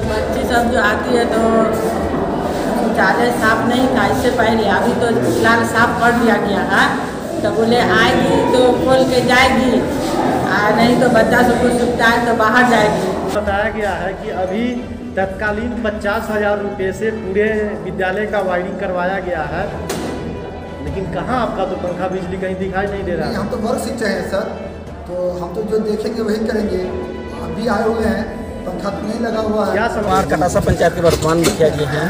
बच्ची सब जो आती है तो शौचालय साफ़ नहीं था इससे पहले अभी तो फ़िलहाल साफ़ कर दिया गया है। तो बोले आएगी तो खोल के जाएगी। आ नहीं तो बच्चा सबको सुविधा है तो बाहर जाएगी। बताया गया है कि अभी तत्कालीन पचास हज़ार रुपये से पूरे विद्यालय का वायरिंग करवाया गया है। लेकिन कहाँ आपका तो पंखा बिजली कहीं दिखाई नहीं दे रहा? है हम तो वर्ग शिक्षक हैं सर। तो हम तो जो देखेंगे वही करेंगे। अभी आए हुए हैं। तो नहीं लगा हुआ है। क्या कुमार कटासा पंचायत के वर्तमान मुखिया जी हैं?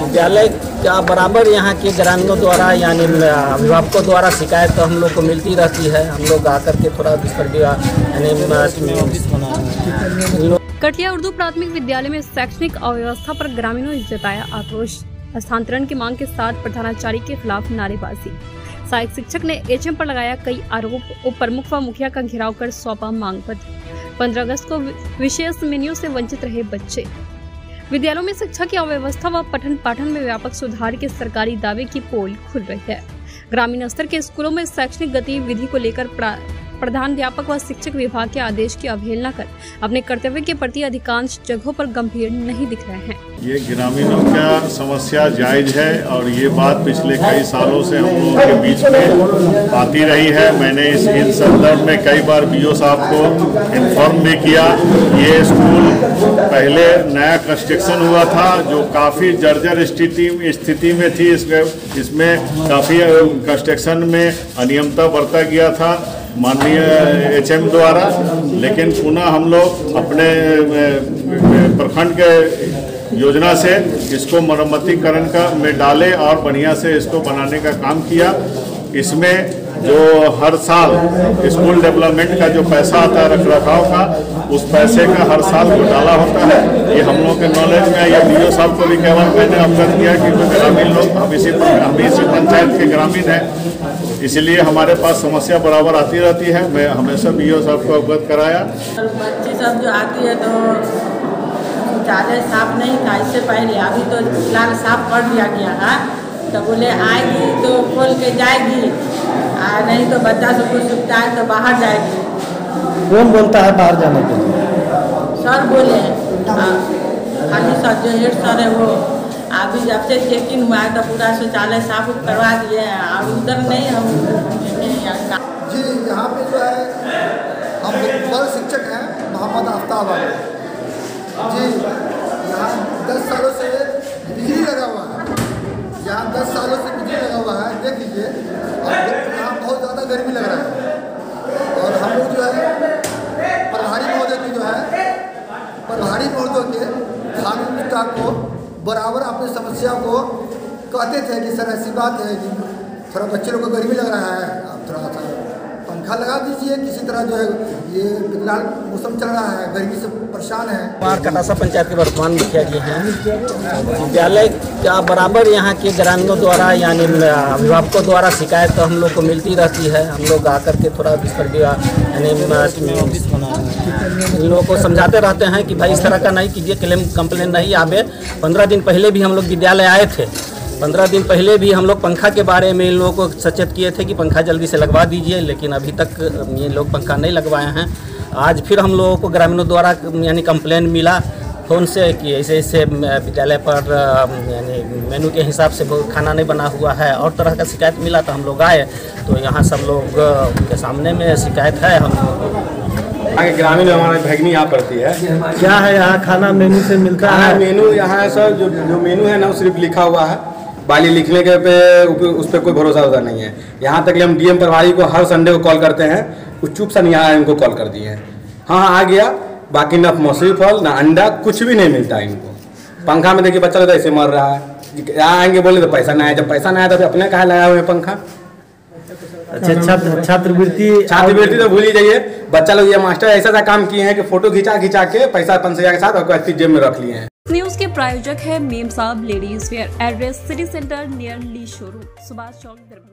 विद्यालय का बराबर यहाँ के ग्रामीणों द्वारा यानी अभिभावकों द्वारा शिकायत तो हम लोग को मिलती रहती है। हम लोग आकर के थोड़ा इस पर कटिया उर्दू प्राथमिक विद्यालय में शैक्षणिक अव्यवस्था पर ग्रामीणों ने जताया आक्रोश। स्थानांतरण की मांग के साथ प्रधानाचार्य के खिलाफ नारेबाजी। सहायक शिक्षक ने एचएम पर लगाया कई आरोप। उप प्रमुख व मुखिया का घेराव कर सौंपा मांग पत्र। पंद्रह अगस्त को विशेष मेन्यू से वंचित रहे बच्चे। विद्यालयों में शिक्षा की अव्यवस्था व पठन पाठन में व्यापक सुधार के सरकारी दावे की पोल खुल रही है। ग्रामीण स्तर के स्कूलों में शैक्षणिक गतिविधि को लेकर प्रधानाध्यापक व शिक्षक विभाग के आदेश की अवहेलना कर अपने कर्तव्य के प्रति अधिकांश जगहों पर गंभीर नहीं दिख रहे हैं। ये ग्रामीणों का समस्या जायज़ है और ये बात पिछले कई सालों से हम लोगों के बीच में आती रही है। मैंने इस इन संदर्भ में कई बार बीओ साहब को इन्फॉर्म भी किया। ये स्कूल पहले नया कंस्ट्रक्शन हुआ था, जो काफ़ी जर्जर स्थिति स्थिति में थी। इसमें इसमें काफ़ी कंस्ट्रक्शन में अनियमता बरता गया था। माननीय एचएम द्वारा, लेकिन पुनः हम लोग अपने प्रखंड के योजना से इसको मरम्मतीकरण का, में डाले और बढ़िया से इसको बनाने का काम किया इसमें जो हर साल स्कूल डेवलपमेंट का जो पैसा आता है रख रखाव का, उस पैसे का हर साल घोटाला होता है ये हम लोग के नॉलेज में। ये डी साहब को भी केवल मैंने अवगत किया कि जो ग्रामीण लोग, हम इसी हम इसी पंचायत के ग्रामीण हैं इसलिए हमारे पास समस्या बराबर आती रहती है। मैं हमेशा बी साहब को अवगत कराया। बच्ची सब जो आती है तो शौचालय साफ़ नहीं था इससे पहले। अभी तो फ़िलहाल साफ़ कर दिया गया है। तो बोले आएगी तो खोल के जाएगी। आ नहीं तो बच्चा सबको सुविधा है तो बाहर जाएगी। कौन बोलता है बाहर जाने के लिए? सर बोले खाली सर जो हेड सर है वो अभी जब से चेक इन हुआ है तो पूरा शौचालय साफ़ करवा दिए हैं और उधर नहीं, हम जी, यहाँ पे जो है, हम वर्ग शिक्षक हैं, मोहम्मद आफ्ताब वाले जी, यहाँ दस सालों से बिजली लगा हुआ है। यहाँ दस सालों से बिजली लगा हुआ है, देख लीजिए। यहाँ बहुत ज़्यादा गर्मी लग रहा है और हम लोग जो है प्रभारी महोदय की जो है प्रभारी महोदय के खान स्टाफ को बराबर अपनी समस्या को कहते थे कि सर, ऐसी बात है कि थोड़ा बच्चे लोग को गर्मी लग रहा है। अब थोड़ा सा पंखा लगा दीजिए, किसी तरह जो है ये फ़िलहाल मौसम चल रहा है, गर्मी से परेशान है। कुमार कटासा पंचायत के वर्तमान मुखिया जी हैं। विद्यालय का बराबर यहाँ के ग्रामीणों द्वारा, यानी अभिभावकों द्वारा शिकायत तो हम लोग को मिलती रहती है। हम लोग आकर के थोड़ा इस पर यानी लोगों को समझाते रहते हैं कि भाई इस तरह का नहीं कीजिए, क्लेम, कंप्लेन नहीं आवे। पंद्रह दिन पहले भी हम लोग विद्यालय आए थे। पंद्रह दिन पहले भी हम लोग पंखा के बारे में इन लोगों को सचेत किए थे कि पंखा जल्दी से लगवा दीजिए लेकिन अभी तक ये लोग पंखा नहीं लगवाए हैं। आज फिर हम लोगों को ग्रामीणों द्वारा यानी कंप्लेन मिला फ़ोन से कि ऐसे ऐसे विद्यालय पर यानी मेनू के हिसाब से खाना नहीं बना हुआ है और तरह का शिकायत मिला तो हम लोग आए। तो यहाँ सब लोग के सामने में शिकायत है हम आगे ग्रामीण में हमारी भगनी यहाँ पड़ती है। क्या है यहाँ खाना मेनू से मिलता है? मेनू यहाँ है सर जो जो मेनू है ना वो सिर्फ़ लिखा हुआ है। बाली लिखने के पे उस पर कोई भरोसा होता नहीं है। यहाँ तक कि हम डीएम प्रभारी को हर संडे को कॉल करते हैं वो चुप सा नहीं आया इनको कॉल कर दिए हैं। हाँ हाँ आ गया। बाकी ना मछली फल ना अंडा कुछ भी नहीं मिलता इनको। पंखा में देखिए बच्चा लोग ऐसे मर रहा है। यहाँ आएँगे बोले तो पैसा नहीं आया। जब पैसा नहीं आया तो अपने कहा लगाए हुए हैं पंखा? अच्छा छात्र छात्रवृत्ति छात्रवृत्ति तो भूल ही जाइए। बच्चा लोग ये मास्टर ऐसा ऐसा काम किए हैं कि फ़ोटो खिंचा खिंचा के पैसा पंचैया के साथ और जेब में रख लिए हैं। न्यूज़ के प्रायोजक है मेम साहब ladies wear address city centre near Lee showroom Subhash Chowk, Darbhanga.